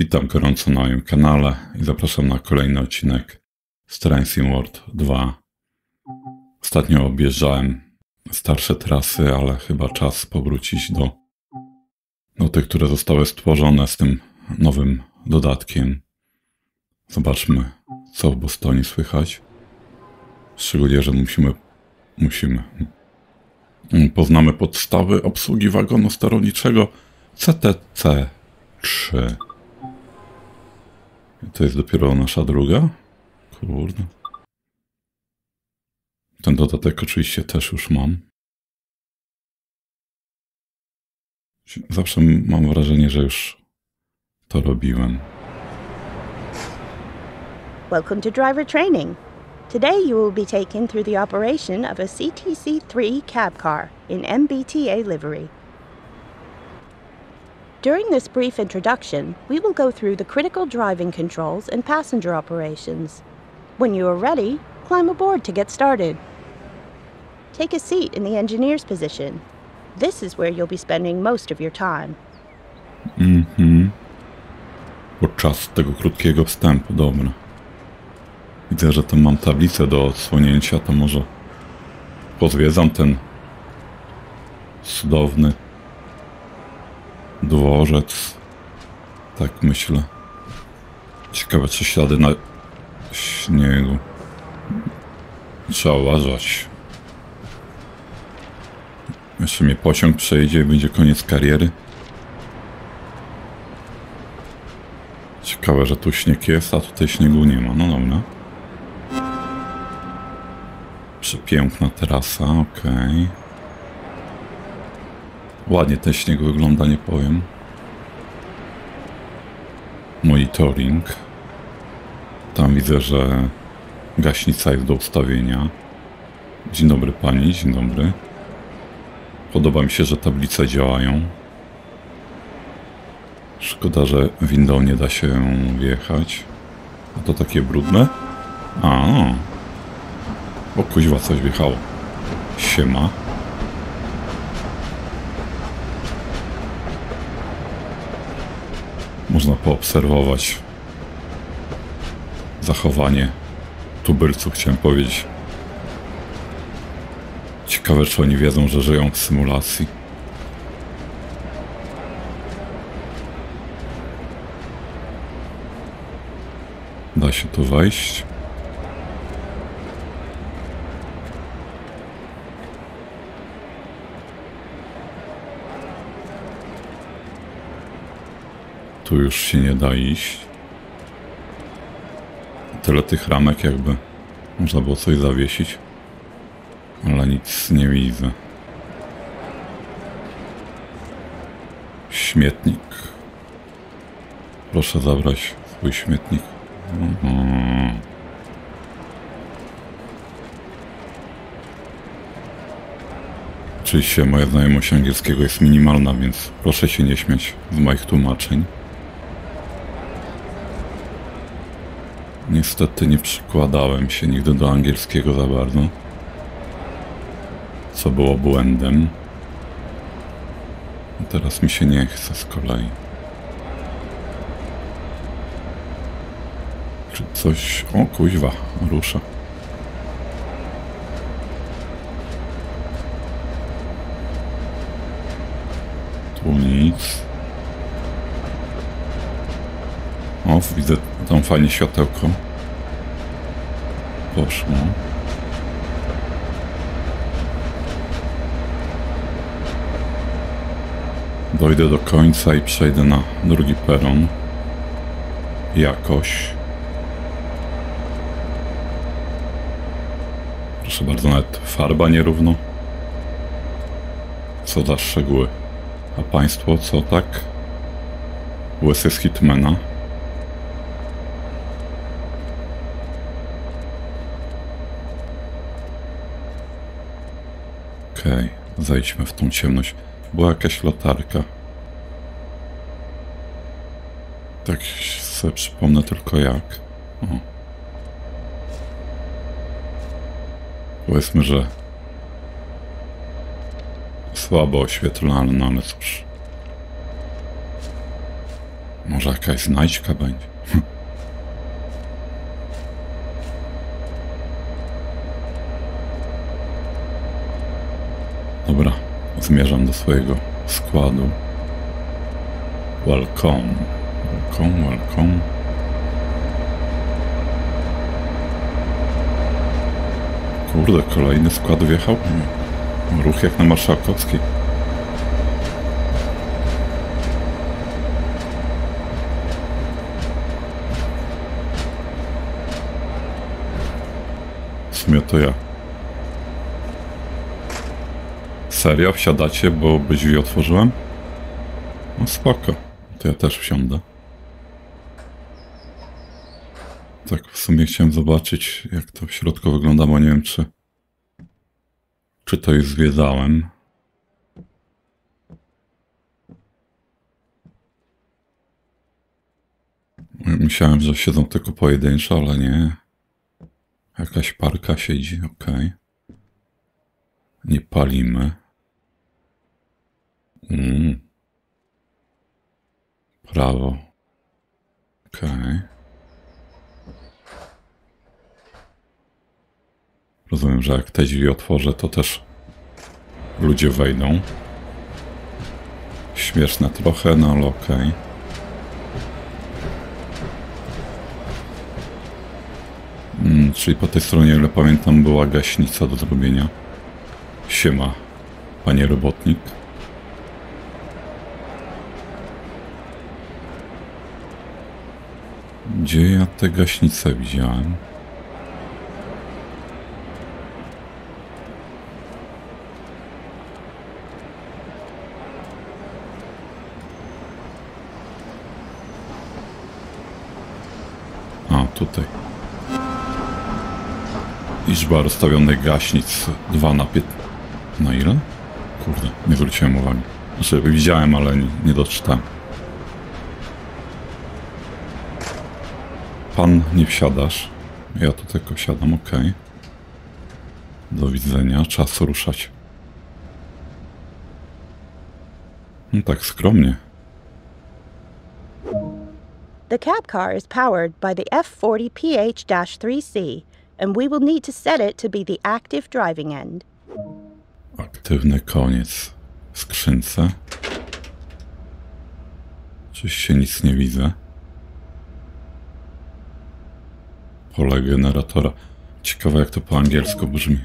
Witam gorąco na moim kanale i zapraszam na kolejny odcinek z Transient World 2. Ostatnio objeżdżałem starsze trasy, ale chyba czas powrócić do, do tych, które zostały stworzone z tym nowym dodatkiem. Zobaczmy, co w Bostonie słychać. Szczególnie, że musimy, musimy. Poznamy podstawy obsługi wagonu sterowniczego CTC-3. I to jest dopiero nasza druga? Kurde. Ten dodatek oczywiście też już mam. Zawsze mam wrażenie, że już to robiłem. Welcome to driver training. Today you will be taken through the operation of a CTC3 cab car in MBTA livery. During this brief introduction, we will go through the critical driving controls and passenger operations. When you are ready, climb aboard to get started. Take a seat in the engineer's position. This is where you'll be spending most of your time. Mhm. Podczas tego krótkiego wstępu, dobra. Widzę, że tam mam tablicę do odsłonięcia, to może pozwiedzam ten cudowny dworzec. Tak myślę. Ciekawe, czy ślady na śniegu. Trzeba uważać. Jeszcze mnie pociąg przejdzie i będzie koniec kariery. Ciekawe, że tu śnieg jest, a tutaj śniegu nie ma. No dobra. Przepiękna trasa, okej. Ładnie ten śnieg wygląda, nie powiem. Monitoring. Tam widzę, że gaśnica jest do ustawienia. Dzień dobry pani, dzień dobry. Podoba mi się, że tablice działają. Szkoda, że windą nie da się wjechać. A to takie brudne? A, o kuźwa, coś wjechało. Siema. Można poobserwować zachowanie tubylców, chciałem powiedzieć. Ciekawe, czy oni wiedzą, że żyją w symulacji. Da się tu wejść. Tu już się nie da iść. Tyle tych ramek jakby można było coś zawiesić. Ale nic nie widzę. Śmietnik. Proszę zabrać swój śmietnik. Mhm. Oczywiście moja znajomość angielskiego jest minimalna, więc proszę się nie śmiać z moich tłumaczeń. Niestety nie przykładałem się nigdy do angielskiego za bardzo, co było błędem. Teraz mi się nie chce z kolei. Czy coś... O kuźwa, rusza. Tu nic. Widzę tam fajnie światełko. Poszło. Dojdę do końca i przejdę na drugi peron. Jakoś. Proszę bardzo, nawet farba nierówno. Co za szczegóły. A państwo co tak? Łysy z Hitmana. Okej, okay, w tą ciemność. Była jakaś latarka. Tak sobie przypomnę tylko jak. O. Powiedzmy, że słabo oświetlalna, ale cóż. Może jakaś znajdźka będzie. Dobra, zmierzam do swojego składu. Welcome. Welcome, welcome. Kurde, kolejny skład wjechał. Ruch jak na Marszałkowskiej. W sumie to ja. Serio? Wsiadacie, bo drzwi otworzyłem? No spoko. To ja też wsiądę. Tak, w sumie chciałem zobaczyć, jak to w środku wygląda, bo nie wiem, czy... Czy to już zwiedzałem. Myślałem, że siedzą tylko pojedynczo, ale nie. Jakaś parka siedzi, okej. Nie palimy. Mm. Prawo. Okej. Rozumiem, że jak te drzwi otworzę, to też ludzie wejdą. Śmieszne trochę, no ale okej. Mm, czyli po tej stronie, ile pamiętam, była gaśnica do zrobienia. Siema, panie robotnik. Gdzie ja te gaśnice widziałem? A, tutaj. Liczba rozstawionych gaśnic 2 na 5. Na ile? Kurde, nie zwróciłem uwagi. Znaczy, widziałem, ale nie, nie doczytałem. Pan nie wsiadasz. Ja tu tylko siadam, ok. Do widzenia, czas ruszać. No tak skromnie. The cab car is powered by the F40PH 3C, and we will need to set it to be the active driving end. Aktywny koniec w skrzynce. Oczywiście nic nie widzę. Pole generatora. Ciekawe jak to po angielsku brzmi.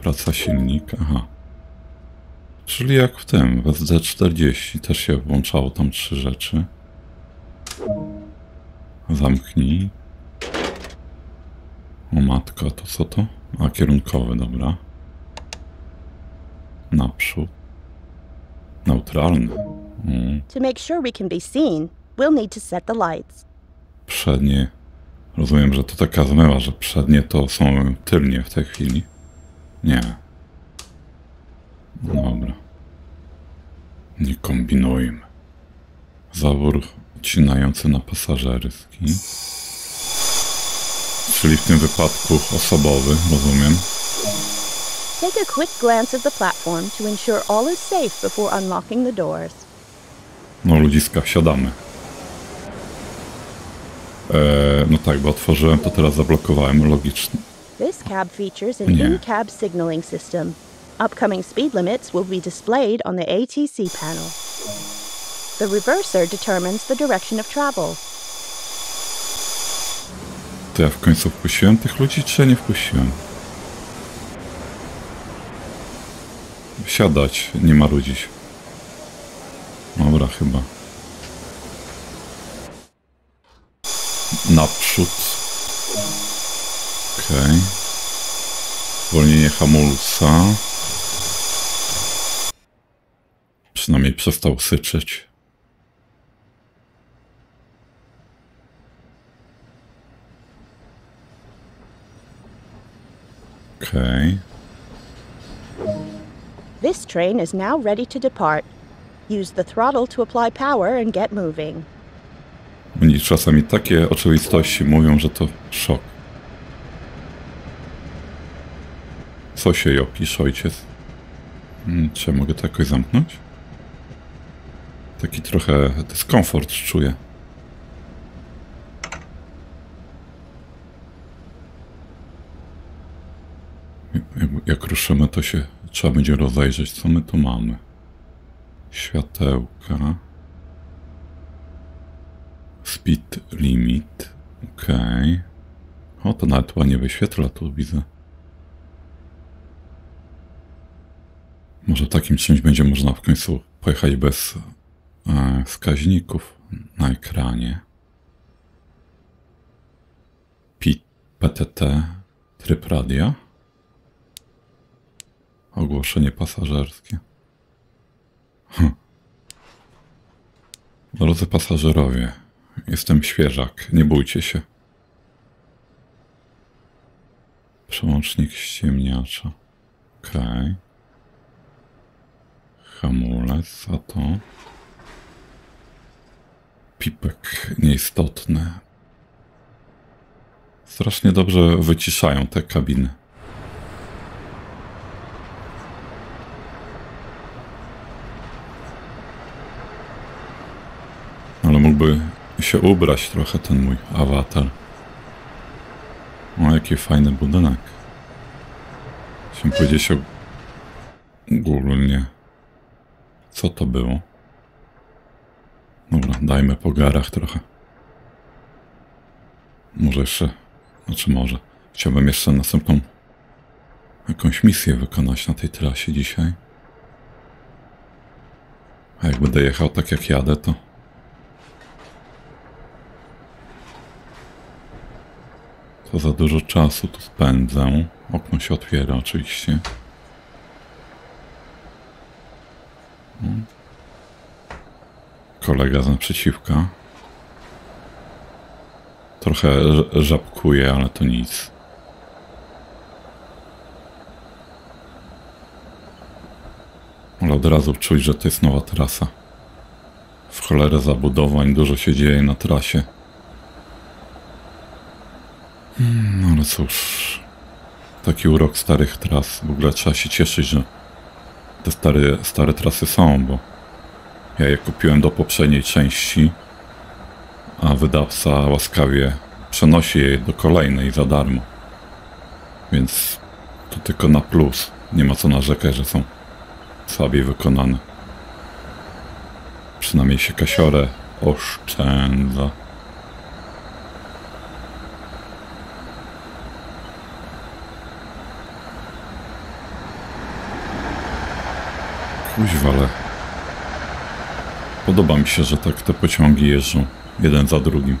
Praca silnika. Aha. Czyli jak w tym, w SD40 też się włączało tam trzy rzeczy. Zamknij. O matko, to co to? A, kierunkowy, dobra. Naprzód. Neutralny. Mm. To make sure we can be seen, we'll need to set the lights. Przednie. Rozumiem, że to taka zmyła, że przednie to są tylnie w tej chwili. Nie. Dobra. Nie kombinujmy. Zawór odcinający na pasażerski. Czyli w tym wypadku osobowy, rozumiem. Take a quick glance at the platform to ensure all is safe before unlocking the doors. No ludziska, wsiadamy. Eee, no tak, bo otworzyłem, to teraz zablokowałem, logicznie. This cab features an in-cab signaling system. Upcoming speed limits will be displayed on the ATC panel. The reverser determines the direction of travel. To ja w końcu wpuściłem tych ludzi, czy ja nie wpuściłem? Siadać, nie marudzić. Dobra, chyba. Naprzód. Okej. Zwolnienie hamulca. Przynajmniej przestał syczeć. Okej. This train is now ready to depart. Use the throttle to apply power and get moving. Oni czasami takie oczywistości mówią, że to szok. Co się jopisz, ojciec? Hmm, Czy mogę to jakoś zamknąć? Taki trochę dyskomfort czuję. Jak ruszymy, to się trzeba będzie rozejrzeć, co my tu mamy. Światełka. Speed limit. Ok. O, to nawet ładnie wyświetla, tu widzę. Może takim czymś będzie można w końcu pojechać bez e, wskaźników na ekranie. P PTT, tryb radia. Ogłoszenie pasażerskie. Hm. Drodzy pasażerowie, jestem świeżak, nie bójcie się. Przełącznik ściemniacza. Okej. Okay. Hamulec, a to... Pipek nieistotny. Strasznie dobrze wyciszają te kabiny. Ale mógłby się ubrać trochę ten mój awatar. O, jaki fajny budynek. Chciałem powiedzieć ogólnie. Co to było? Dobra, dajmy po garach trochę. Może jeszcze, znaczy może. Chciałbym jeszcze następną jakąś misję wykonać na tej trasie dzisiaj. A jak będę jechał tak jak jadę, to to za dużo czasu tu spędzę. Okno się otwiera oczywiście. Kolega z naprzeciwka. Trochę żabkuje, ale to nic. Ale od razu czuć, że to jest nowa trasa. W cholerę zabudowań, dużo się dzieje na trasie. No ale cóż, taki urok starych tras. W ogóle trzeba się cieszyć, że te stare, stare trasy są, bo ja je kupiłem do poprzedniej części, a wydawca łaskawie przenosi je do kolejnej za darmo. Więc to tylko na plus. Nie ma co narzekać, że są słabiej wykonane. Przynajmniej się kasiorę oszczędza. Kuźwa, ale podoba mi się, że tak te pociągi jeżdżą jeden za drugim.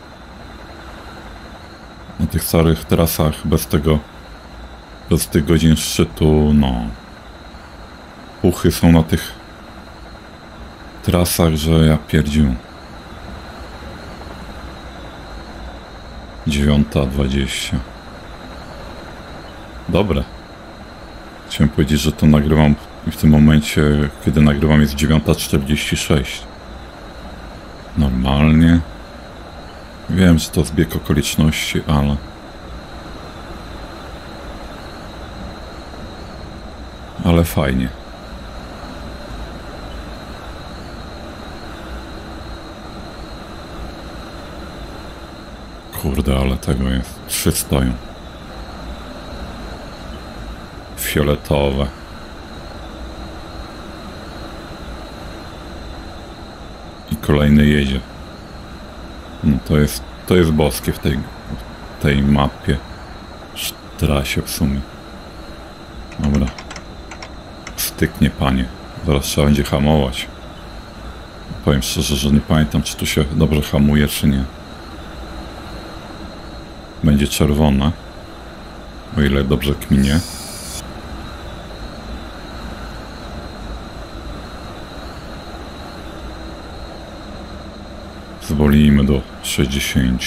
Na tych starych trasach bez tego, bez tych godzin szczytu, no, puchy są na tych trasach, że ja pierdził. Dziewiąta dwadzieścia. Dobre. Chciałem powiedzieć, że to nagrywam i w tym momencie, kiedy nagrywam, jest 9.46. Normalnie. Wiem, że to zbieg okoliczności, ale... Ale fajnie. Kurde, ale tego jest. Trzy stoją. Fioletowe. Kolejny jedzie. No to jest, to jest boskie w tej, tej mapie. Trasie w sumie. Dobra. Styknie, panie. Zaraz trzeba będzie hamować. Powiem szczerze, że nie pamiętam, czy tu się dobrze hamuje, czy nie. Będzie czerwone. O ile dobrze kminie. Zwolnijmy do 60.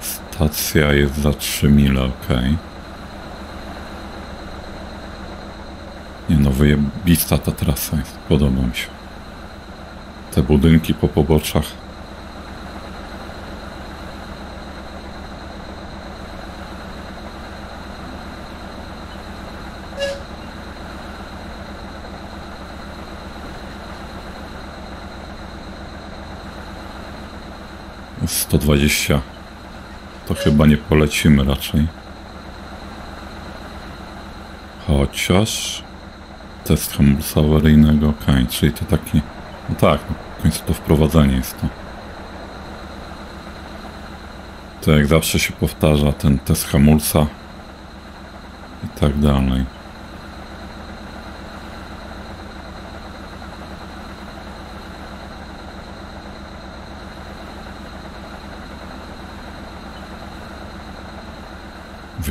Stacja jest za 3 mile, ok. Nie no, wyjebista ta trasa jest, podoba mi się. Te budynki po poboczach 120 to chyba nie polecimy raczej. Chociaż test hamulca awaryjnego, ok, czyli to taki, no tak, no, w końcu to wprowadzenie jest to. To jak zawsze się powtarza ten test hamulca i tak dalej.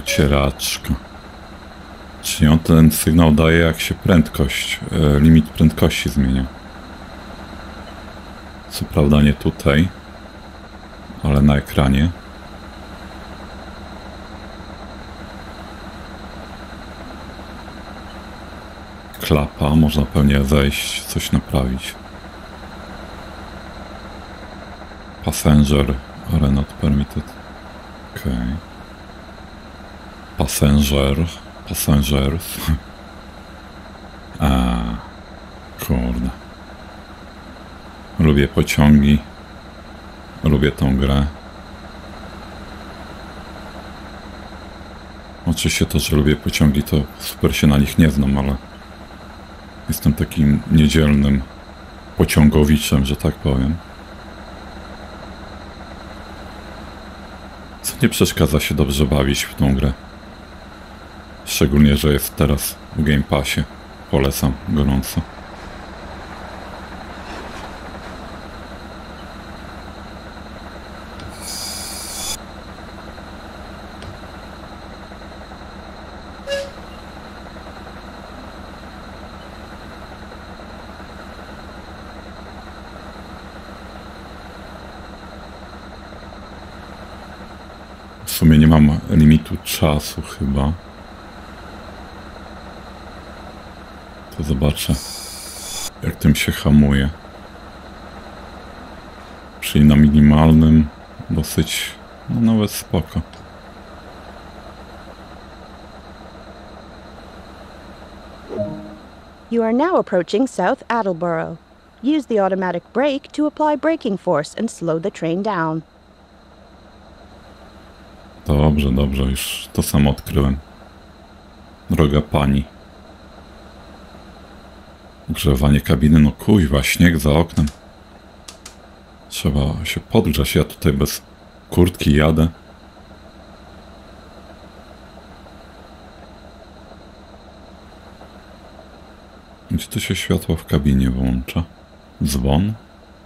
Wycieraczka. Czyli on ten sygnał daje jak się prędkość, e, limit prędkości zmienia. Co prawda nie tutaj, ale na ekranie. Klapa, można pewnie wejść, coś naprawić. Passenger are not permitted. Okay. Passenger. Passengers. A, kurde. Lubię pociągi. Lubię tą grę. Oczywiście to, że lubię pociągi, to super się na nich nie znam, ale jestem takim niedzielnym pociągowiczem, że tak powiem. Co nie przeszkadza się dobrze bawić w tą grę. Szczególnie, że jest teraz w Game Passie. Polecam gorąco. W sumie nie mam limitu czasu chyba. Zobaczę, jak tym się hamuje. Czyli na minimalnym dosyć, no nawet spoko. You are now approaching South Attleboro. Use the automatic brake to apply braking force and slow the train down. Dobrze, dobrze, już to samo odkryłem. Droga pani. Grzewanie kabiny, no kuźwa, śnieg za oknem. Trzeba się podgrzać, ja tutaj bez kurtki jadę. Gdzie to się światło w kabinie włącza? Dzwon?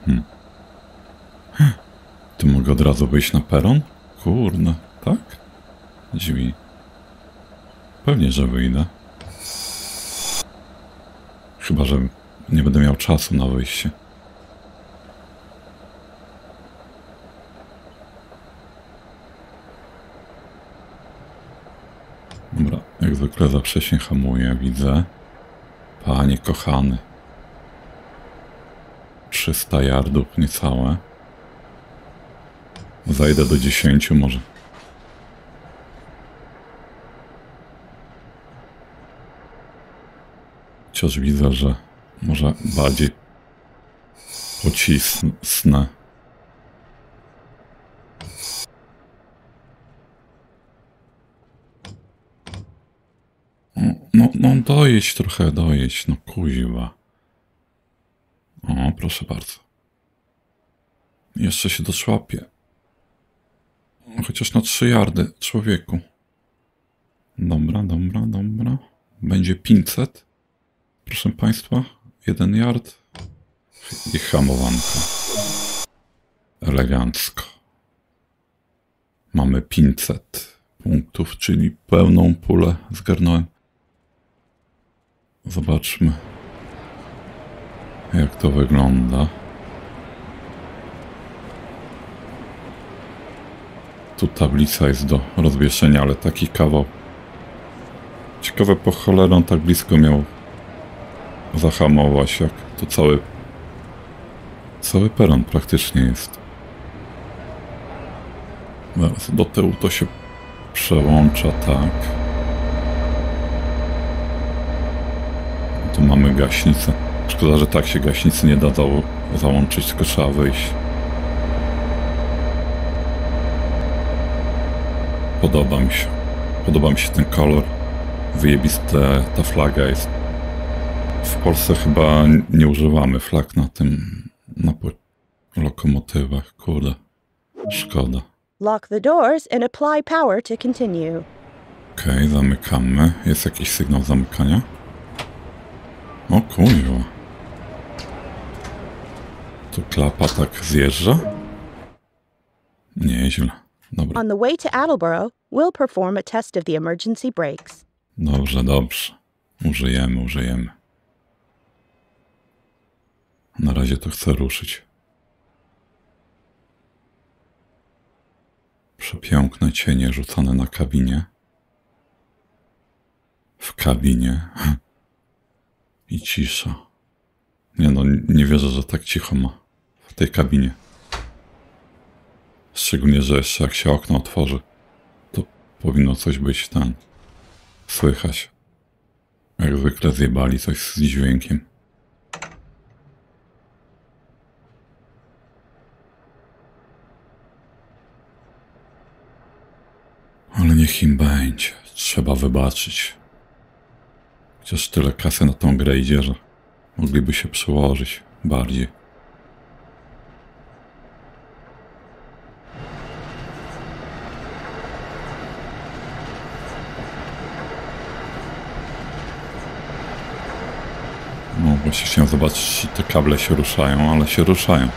Hm. Tu mogę od razu wyjść na peron? Kurde, tak? Drzwi. Pewnie, że wyjdę. Chyba, że nie będę miał czasu na wyjście. Dobra, jak zwykle za wcześnie hamuję, widzę. Panie kochany. 300 yardów niecałe. Zajdę do 10 może. Chociaż widzę, że może bardziej pocisnę. No, no dojedź trochę, dojedź, no kuźwa. O, proszę bardzo. Jeszcze się doszłapie. Chociaż na trzy jardy, człowieku. Dobra, dobra, dobra. Będzie 500. Proszę Państwa, jeden yard i hamowanko. Elegancko. Mamy 500 punktów, czyli pełną pulę zgarnąłem. Zobaczmy, jak to wygląda. Tu tablica jest do rozwieszenia, ale taki kawał. Ciekawe po cholerą tak blisko miał zahamować, jak to cały cały peron praktycznie jest. Zaraz do tyłu to się przełącza tak. Tu mamy gaśnicę. Szkoda, że tak się gaśnicy nie da za załączyć, tylko trzeba wyjść. Podoba mi się. Podoba mi się ten kolor. Wyjebiste ta flaga jest. W Polsce chyba nie używamy flag na tym, na lokomotywach. Kurde. Szkoda. Lock the doors and apply power to continue. Okej, zamykamy. Jest jakiś sygnał zamykania? O kurwa. Tu klapa tak zjeżdża? Nieźle. Dobra. On the way to Attleboro, we'll perform a test of the emergency brakes. Dobrze, dobrze. Użyjemy, użyjemy. Na razie to chcę ruszyć. Przepiękne cienie rzucane na kabinie. W kabinie. I cisza. Nie no, nie wierzę, że tak cicho ma w tej kabinie. Szczególnie, że jeszcze jak się okno otworzy, to powinno coś być tam. Słychać. Jak zwykle zjebali coś z dźwiękiem. Ale niech im będzie. Trzeba wybaczyć. Chociaż tyle kasy na tą grę idzie, że mogliby się przełożyć bardziej. No właśnie chciałem zobaczyć, czy te kable się ruszają, ale się ruszają.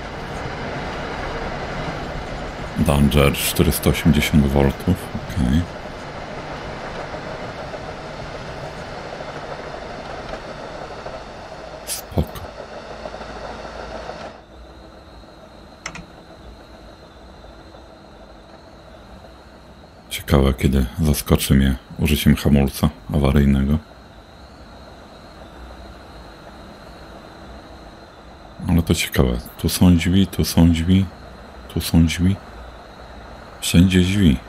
Danger 480 V, Spoko. Ciekawe, kiedy zaskoczy mnie użyciem hamulca awaryjnego. Ale to ciekawe. Tu są drzwi, tu są drzwi, tu są drzwi. Wszędzie drzwi.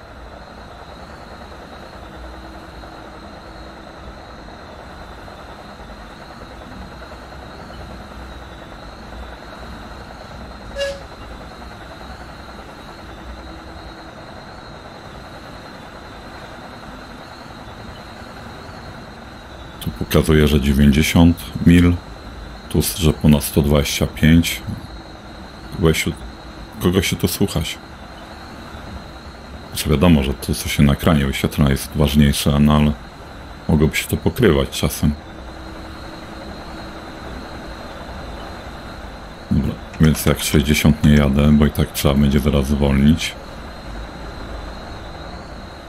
Tu pokazuje, że 90 mil, tu, że ponad 125. Kogo się, kogo się tu słuchać? Znaczy wiadomo, że to, co się na ekranie wyświetla jest ważniejsze, no ale mogłoby się to pokrywać czasem. Dobra, więc jak 60 nie jadę, bo i tak trzeba będzie zaraz zwolnić.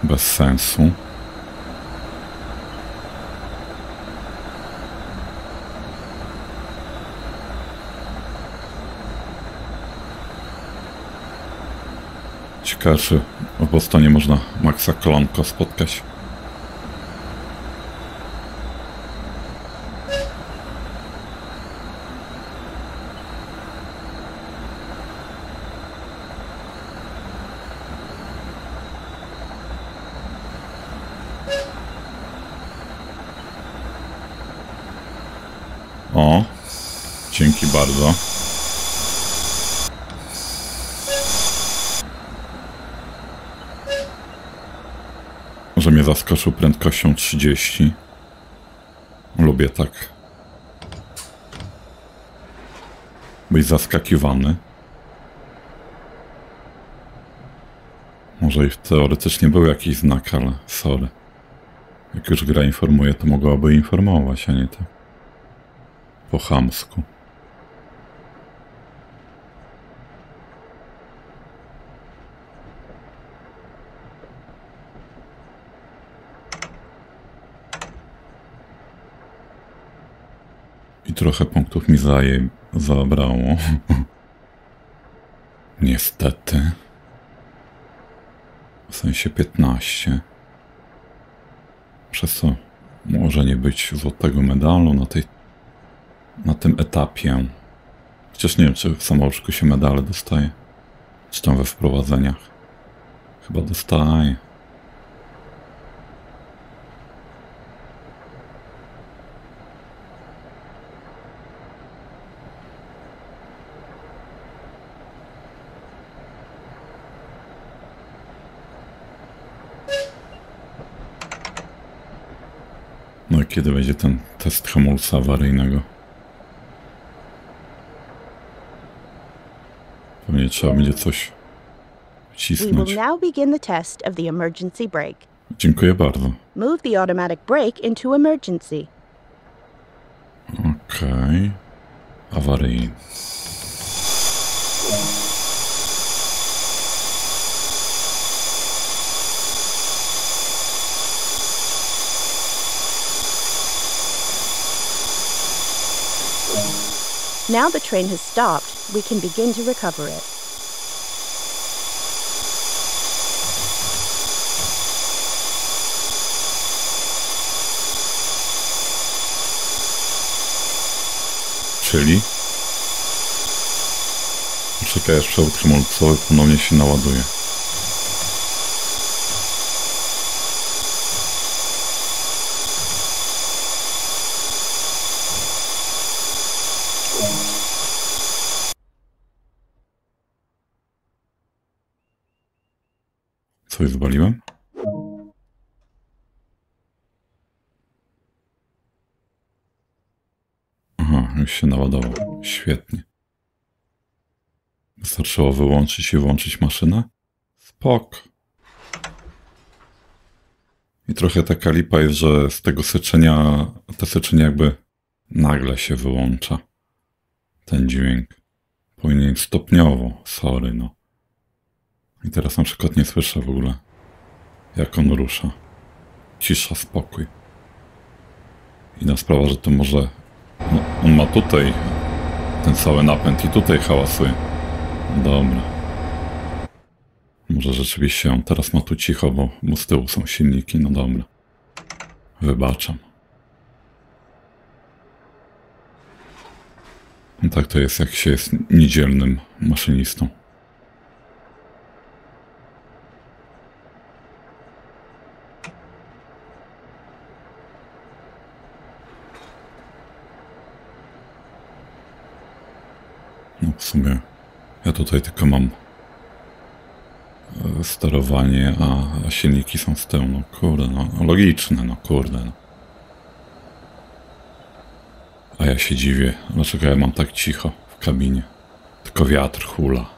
Bez sensu. Ciekawe, czy w Bostonie można Maxa Kolonko spotkać. O, dzięki bardzo. Że mnie zaskoczył prędkością 30. Lubię tak być zaskakiwany. Może i teoretycznie był jakiś znak, ale sorry. Jak już gra informuje, to mogłaby informować, a nie tak po chamsku. Trochę punktów mi zaje, zabrało. Niestety. W sensie 15. Przez co może nie być złotego medalu na, tej, na tym etapie. Chociaż nie wiem, czy w samouczku się medale dostaje. Czy tam we wprowadzeniach. Chyba dostaje. Kiedy będzie ten test hamulca awaryjnego. Pewnie trzeba będzie coś wcisnąć. Dziękuję bardzo. Move the automatic brake into emergency. Okej. Awaryjny. Now the train has stopped, we can begin to recover it. Czyli? Czekaj, aż przewód hamulcowy ponownie się naładuje. Zwaliłem? Aha, już się naładował. Świetnie. Wystarczyło wyłączyć i włączyć maszynę? Spok. I trochę taka lipa jest, że z tego syczenia, te syczenie jakby nagle się wyłącza. Ten dźwięk. Powinien stopniowo, sorry no. I teraz na przykład nie słyszę w ogóle, jak on rusza. Cisza, spokój. Inna sprawa, że to może no, on ma tutaj ten cały napęd i tutaj hałasuje. Dobra. Może rzeczywiście on teraz ma tu cicho, bo mu z tyłu są silniki. No dobra. Wybaczam. No tak to jest, jak się jest niedzielnym maszynistą. No w sumie ja tutaj tylko mam e, sterowanie, a, silniki są z tyłu. No kurde, no logiczne, no kurde. No. A ja się dziwię, dlaczego ja mam tak cicho w kabinie. Tylko wiatr hula.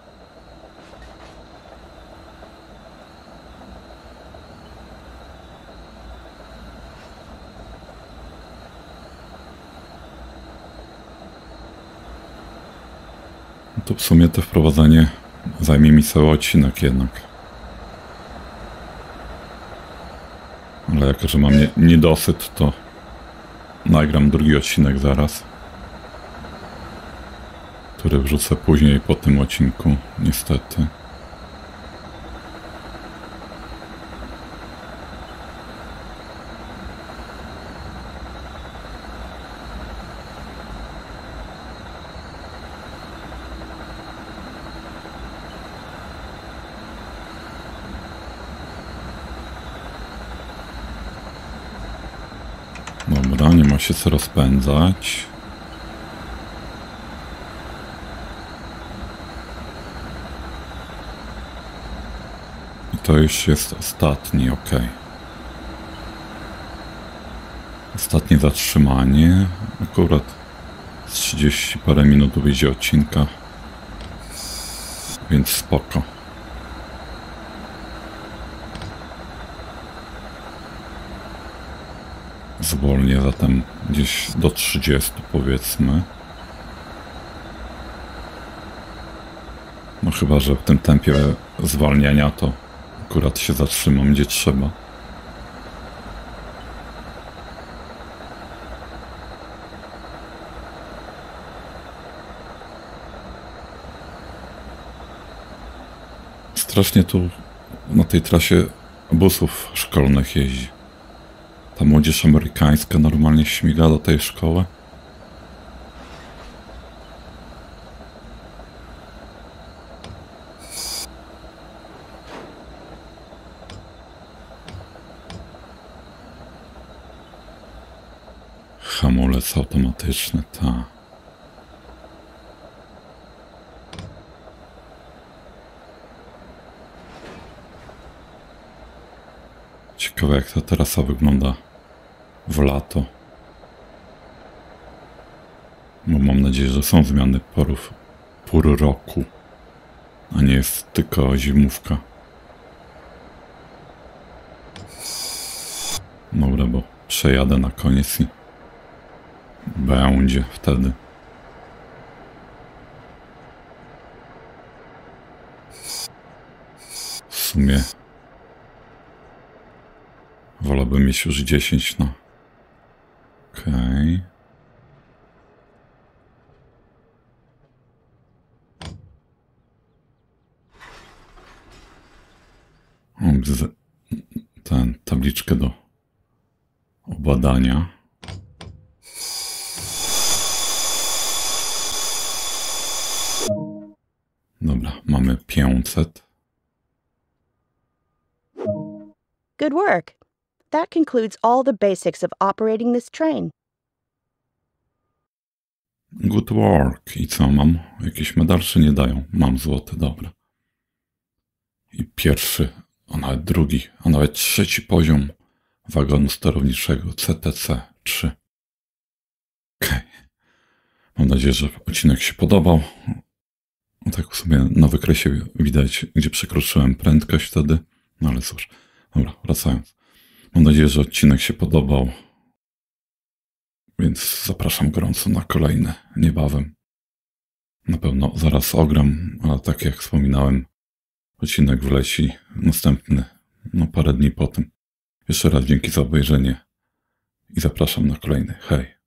To w sumie to wprowadzenie zajmie mi cały odcinek jednak. Ale jako, że mam nie, niedosyt, to nagram drugi odcinek zaraz. Który wrzucę później po tym odcinku, niestety. Dobra, nie ma się rozpędzać. I to już jest ostatni, ok. Ostatnie zatrzymanie. Akurat z 30 parę minut wyjdzie odcinka. Więc spoko. Zwolnię zatem gdzieś do 30 powiedzmy. No chyba, że w tym tempie zwalniania to akurat się zatrzymam gdzie trzeba. Strasznie tu na tej trasie busów szkolnych jeździ. Ta młodzież amerykańska normalnie śmiga do tej szkoły. Hamulec automatyczny, ta. Ciekawe jak ta trasa wygląda w lato. Bo mam nadzieję, że są zmiany porów pór roku, a nie jest tylko zimówka. Dobra, bo przejadę na koniec i będzie wtedy. W sumie wolałbym mieć już 10 na. Okej. Mam z- ten tabliczkę do obadania. Dobra, mamy 500. Good work. That concludes all the basics of operating this train. Good work. I co mam? Jakieś medalsze nie dają. Mam złoty, dobra. I pierwszy, a nawet drugi, a nawet trzeci poziom wagonu sterowniczego CTC 3. Okej. Mam nadzieję, że odcinek się podobał. No tak sobie na wykresie widać, gdzie przekroczyłem prędkość wtedy. No ale cóż. Dobra, wracając. Mam nadzieję, że odcinek się podobał. Więc zapraszam gorąco na kolejny niebawem. Na pewno zaraz ogram, ale tak jak wspominałem, odcinek wleci następny, no parę dni po tym. Jeszcze raz dzięki za obejrzenie i zapraszam na kolejny. Hej!